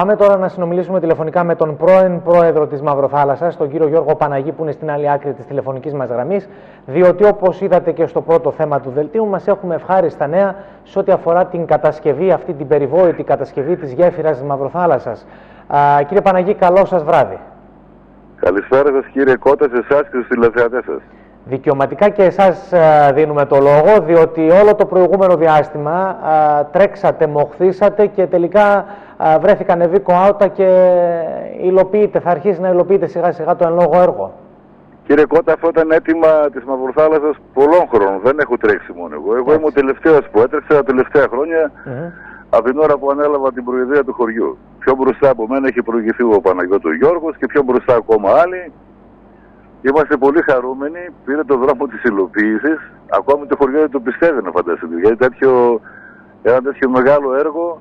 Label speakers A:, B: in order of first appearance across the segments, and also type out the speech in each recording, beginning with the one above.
A: Πάμε τώρα να συνομιλήσουμε τηλεφωνικά με τον πρώην πρόεδρο της Μαυροθάλασσα, τον κύριο Γιώργο Παναγή, που είναι στην άλλη άκρη της τηλεφωνικής μας γραμμής. Διότι, όπως είδατε και στο πρώτο θέμα του δελτίου, μας έχουμε ευχάριστα νέα σε ό,τι αφορά την κατασκευή, αυτή την περιβόητη κατασκευή της γέφυρας της Μαυροθάλασσα. Κύριε Παναγή, καλό σας βράδυ.
B: Καλησπέρα σας, κύριε Κώτα, σε εσάς και στους τηλεθεατές σας.
A: Δικαιωματικά και εσάς δίνουμε το λόγο, διότι όλο το προηγούμενο διάστημα τρέξατε, μοχθήσατε και τελικά βρέθηκαν ευήκο άουτα και υλοποιείτε, θα αρχίσει να υλοποιείτε σιγά σιγά το εν λόγω έργο.
B: Κύριε Κώτα, αυτό ήταν έτοιμα της Μαυροθάλασσας πολλών χρόνων. Δεν έχω τρέξει μόνο εγώ. Εγώ είμαι ο τελευταίος που έτρεξα τα τελευταία χρόνια mm από την ώρα που ανέλαβα την προεδρία του χωριού. Πιο μπροστά από μένα έχει προηγηθεί ο Παναγιώτος Γιώργος και πιο μπροστά ακόμα άλλοι. Είμαστε πολύ χαρούμενοι. Πήρε το δρόμο της υλοποίησης. Ακόμη το χωριό δεν το πιστεύει να φανταστείτε. Γιατί τέτοιο, ένα τέτοιο μεγάλο έργο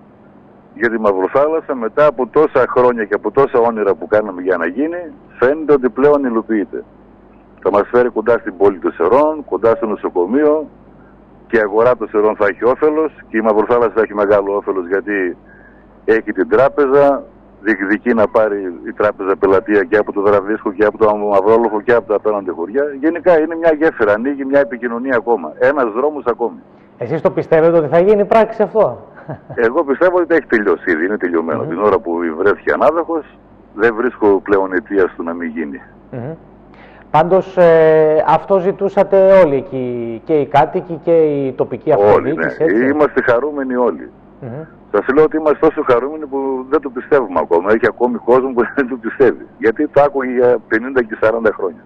B: για τη Μαυροθάλασσα μετά από τόσα χρόνια και από τόσα όνειρα που κάναμε για να γίνει, φαίνεται ότι πλέον υλοποιείται. Θα μας φέρει κοντά στην πόλη των Σερών, κοντά στο νοσοκομείο και η αγορά των Σερών θα έχει όφελος και η Μαυροθάλασσα θα έχει μεγάλο όφελος γιατί έχει την τράπεζα, διεκδικεί να πάρει η τράπεζα πελατεία και από το Δραβίσκο και από το Μαυρόλοφο και από τα απέναντι χωριά. Γενικά είναι μια γέφυρα, ανοίγει μια επικοινωνία ακόμα. Ένας δρόμος ακόμη.
A: Εσείς το πιστεύετε ότι θα γίνει πράξη αυτό;
B: Εγώ πιστεύω ότι έχει τελειώσει ήδη, είναι τελειωμένο. Mm -hmm. Την ώρα που βρέθηκε ανάδοχος, δεν βρίσκω πλέον αιτίας του να μην γίνει. Mm
A: -hmm. Πάντως ε, αυτό ζητούσατε όλοι εκεί, και οι κάτοικοι και οι τοπικοί αυτοδιοίκηση.
B: Όλοι, ναι. Είμαστε χαρούμενοι όλοι. Mm -hmm. Σας λέω ότι είμαστε τόσο χαρούμενοι που δεν το πιστεύουμε ακόμα. Έχει ακόμη κόσμο που δεν το πιστεύει. Γιατί το άκουγε για 50 και 40 χρόνια.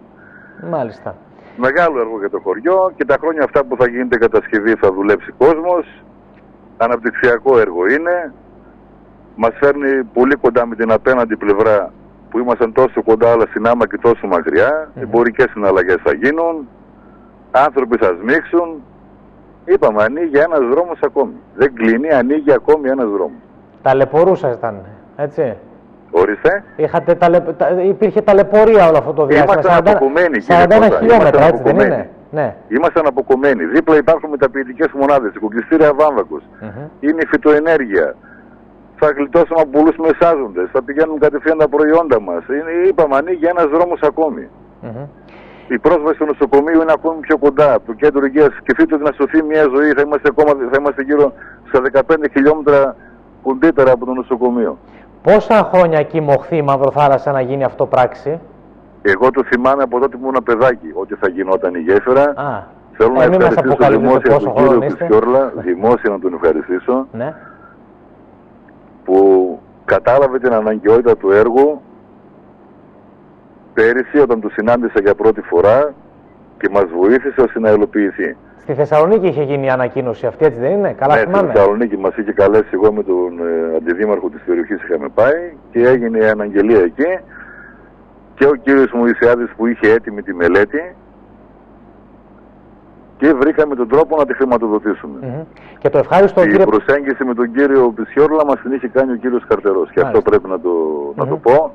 A: Μάλιστα.
B: Μεγάλο έργο για το χωριό και τα χρόνια αυτά που θα γίνεται κατασκευή θα δουλέψει κόσμος. Αναπτυξιακό έργο είναι. Μας φέρνει πολύ κοντά με την απέναντι πλευρά που ήμασταν τόσο κοντά αλλά στην άμα και τόσο μακριά. Mm -hmm. Εμπορικές συναλλαγές θα γίνουν. Άνθρωποι θα σμίξουν. Είπαμε, ανοίγει ένας δρόμος ακόμη. Δεν κλείνει, ανοίγει ακόμη ένας δρόμος.
A: Ταλαιπωρούσασταν, έτσι.
B: Ορίστε.
A: Είχατε ταλαι... Υπήρχε ταλαιπωρία όλο αυτό το διάστημα.
B: Ήμασταν αποκομμένοι,
A: κύριε 41 χιλιόμετρα, έτσι δεν είναι;
B: Ναι. Ήμασταν αποκομμένοι. Δίπλα υπάρχουν μεταποιητικές μονάδες, η κουκλιστήρια Βάμβακο. Mm -hmm. Είναι η φυτοενέργεια. Θα γλιτώσουμε από πολλού μεσάζοντες. Θα πηγαίνουν κατευθείαν τα προϊόντα μας. Είπαμε, ανοίγει ένας δρόμος ακόμη. Mm -hmm η πρόσβαση στο νοσοκομείο είναι ακόμη πιο κοντά. Το κέντρο υγείας σκεφτείτε ότι να σωθεί μια ζωή. Θα είμαστε, ακόμα, θα είμαστε γύρω στα 15 χιλιόμετρα κοντύτερα από το νοσοκομείο.
A: Πόσα χρόνια εκεί μοχθεί η Μαυροθάλασσα να γίνει αυτό πράξη;
B: Εγώ το θυμάμαι από τότε που ήμουν παιδάκι ότι θα γινόταν η γέφυρα. Α, Θέλω
A: ε,
B: να ευχαριστήσω δημόσια τον κύριο Πισιόρλα, δημόσια να τον ευχαριστήσω,
A: ναι.
B: που κατάλαβε την αναγκαιότητα του έργου πέρυσι όταν του συνάντησα για πρώτη φορά και μας βοήθησε ώστε να υλοποιηθεί.
A: Στη Θεσσαλονίκη είχε γίνει η ανακοίνωση αυτή, έτσι δεν είναι; Καλά
B: ναι,
A: θυμάμαι.
B: Στη Θεσσαλονίκη μας είχε καλέσει εγώ με τον ε, αντιδήμαρχο της περιοχής είχαμε πάει και έγινε η αναγγελία εκεί και ο κύριος Μωυσιάδης που είχε έτοιμη τη μελέτη και βρήκαμε τον τρόπο να τη χρηματοδοτήσουμε.
A: Mm -hmm. Και το ευχάριστο
B: Η κύριε... προσέγγιση με τον κύριο Πισιόρλα μας την είχε κάνει ο κύριος Καρτερός και αυτό πρέπει να το, mm -hmm. να το πω.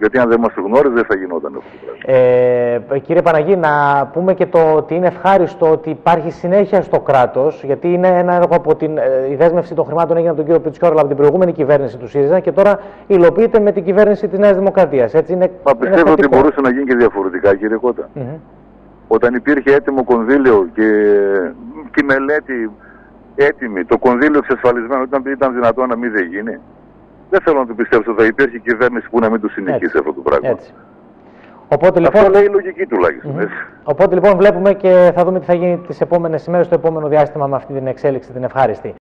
B: Γιατί αν δεν μας γνώριζε, δεν θα γινόταν αυτό το
A: πράγμα. Ε, κύριε Παναγή, να πούμε και το ότι είναι ευχάριστο ότι υπάρχει συνέχεια στο κράτος, γιατί είναι ένα έργο από την. Ε, η δέσμευση των χρημάτων έγινε από τον κύριο Πιτσιόρλα από την προηγούμενη κυβέρνηση του ΣΥΡΙΖΑ και τώρα υλοποιείται με την κυβέρνηση της Νέας Δημοκρατίας. είναι.
B: Μα πιστεύω ότι μπορούσε να γίνει και διαφορετικά, κύριε Κώτα. Mm -hmm. Όταν υπήρχε έτοιμο κονδύλιο και τη μελέτη έτοιμη, το κονδύλιο εξασφαλισμένο, ήταν, ήταν δυνατόν να μην δεν γίνει δεν θέλω να το πιστέψω ότι θα υπήρχε κυβέρνηση που να μην τους συνεχίσει αυτό το πράγμα.
A: Έτσι. Οπότε,
B: λοιπόν, αυτό λέει η λογική τουλάχιστον. Mm -hmm.
A: Οπότε λοιπόν βλέπουμε και θα δούμε τι θα γίνει τις επόμενες ημέρες, το επόμενο διάστημα με αυτή την εξέλιξη την ευχάριστη.